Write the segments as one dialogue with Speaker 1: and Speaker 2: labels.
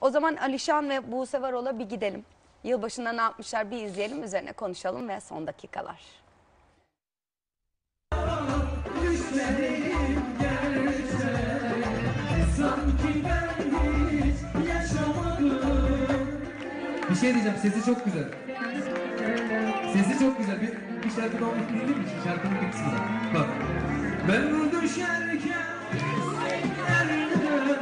Speaker 1: O zaman Alişan ve Buse Varol'a bir gidelim. Yılbaşında ne yapmışlar bir izleyelim üzerine konuşalım ve son dakikalar.
Speaker 2: Bir şey diyeceğim, sesi çok güzel. Sesi çok güzel. Bir, bir şarkı olmuş dinleyeyim mi? Şarkının bir kısmı. Bak. Ben düşerken ellerimden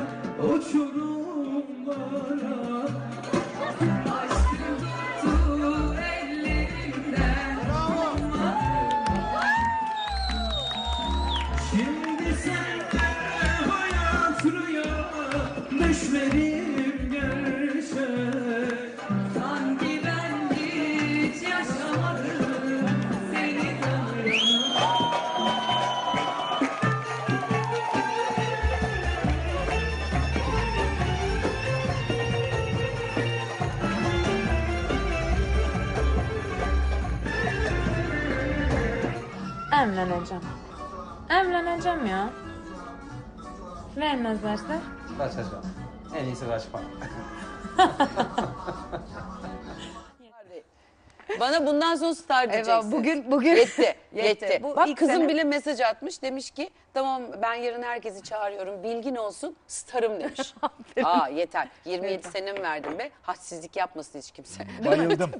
Speaker 2: Şimdi sen hayat rüya Düşlerim
Speaker 3: Evleneceğim. Evleneceğim ya. Vermezlerse?
Speaker 4: Kaçacağım. En iyisi kaçmak.
Speaker 5: Bana bundan sonra star diyeceksin.
Speaker 1: Eyvah, bugün- bugün-
Speaker 5: Yetti,
Speaker 1: Yetti.
Speaker 5: yetti.
Speaker 1: Bu
Speaker 5: Bak kızım
Speaker 1: sene-
Speaker 5: bile mesaj atmış. Demiş ki tamam ben yarın herkesi çağırıyorum. Bilgin olsun starım demiş. Aa yeter. 27 senem verdim be. Hadsizlik yapmasın hiç kimse.
Speaker 6: Bayıldım.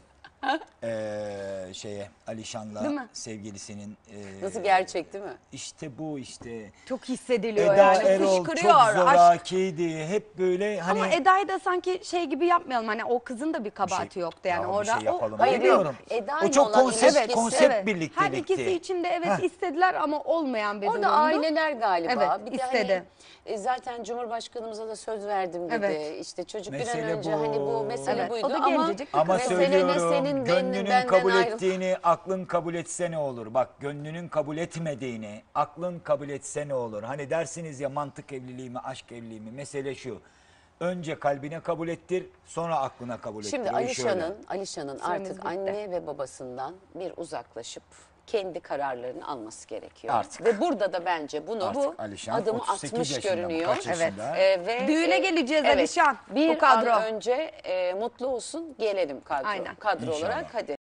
Speaker 6: Ee, şeye Alişan'la
Speaker 1: Değil mi?
Speaker 6: sevgilisinin e,
Speaker 5: Nasıl gerçek değil mi?
Speaker 6: işte bu işte
Speaker 1: Çok hissediliyor
Speaker 6: Eda
Speaker 1: yani.
Speaker 6: Erol çok
Speaker 1: Fışkırıyor aşk.
Speaker 6: zorakiydi. Hep böyle hani
Speaker 1: Ama Eda'yı da sanki şey gibi yapmayalım. Hani o kızın da bir kabahati
Speaker 6: şey-
Speaker 1: yoktu yani
Speaker 6: Ya bir
Speaker 1: orada.
Speaker 6: şey yapalım
Speaker 1: o,
Speaker 5: Hayır,
Speaker 6: demiyorum.
Speaker 5: Eda
Speaker 6: o çok
Speaker 5: olan
Speaker 6: konsept
Speaker 5: ilişkisi-
Speaker 6: konsept
Speaker 1: Evet.
Speaker 6: birliktelikti.
Speaker 1: Her ikisi için de evet
Speaker 6: Heh.
Speaker 1: istediler ama olmayan bir
Speaker 5: Orada
Speaker 1: durumdu.
Speaker 5: aileler galiba.
Speaker 1: Evet,
Speaker 5: bir de
Speaker 1: istedi.
Speaker 5: Hani, e, zaten Cumhurbaşkanımıza da söz verdim dedi.
Speaker 1: Evet.
Speaker 5: İşte çocuk bir
Speaker 6: Mesele
Speaker 5: an önce
Speaker 6: bu.
Speaker 5: hani bu mesele
Speaker 1: Evet,
Speaker 5: buydu
Speaker 1: o da
Speaker 5: ama
Speaker 1: gencecik bir
Speaker 6: Ama
Speaker 5: mesele ne
Speaker 6: söylüyorum
Speaker 5: senin
Speaker 6: gönlünün kabul
Speaker 5: ayrıl-
Speaker 6: ettiğini aklın kabul etse ne olur? Bak gönlünün kabul etmediğini aklın kabul etse ne olur? Hani dersiniz ya mantık evliliği mi aşk evliliği mi? Mesele şu. Önce kalbine kabul ettir sonra aklına kabul ettir.
Speaker 5: Şimdi
Speaker 6: O iş öyle.
Speaker 5: Alişan'ın Alişan'ın artık
Speaker 1: bitti.
Speaker 5: anne ve babasından bir uzaklaşıp kendi kararlarını alması gerekiyor.
Speaker 6: Artık.
Speaker 5: Ve burada da bence bunu
Speaker 6: Artık
Speaker 5: bu
Speaker 6: Alişan
Speaker 5: adımı
Speaker 6: 38
Speaker 5: atmış
Speaker 6: yaşında mı?
Speaker 5: görünüyor.
Speaker 6: Kaç
Speaker 1: Evet.
Speaker 6: yaşında?
Speaker 5: Ee, ve
Speaker 1: Düğüne geleceğiz Alişan,
Speaker 5: Bir
Speaker 1: bu kadro.
Speaker 5: an önce e, mutlu olsun gelelim kadro,
Speaker 1: Aynen.
Speaker 5: kadro
Speaker 6: İnşallah.
Speaker 5: olarak hadi.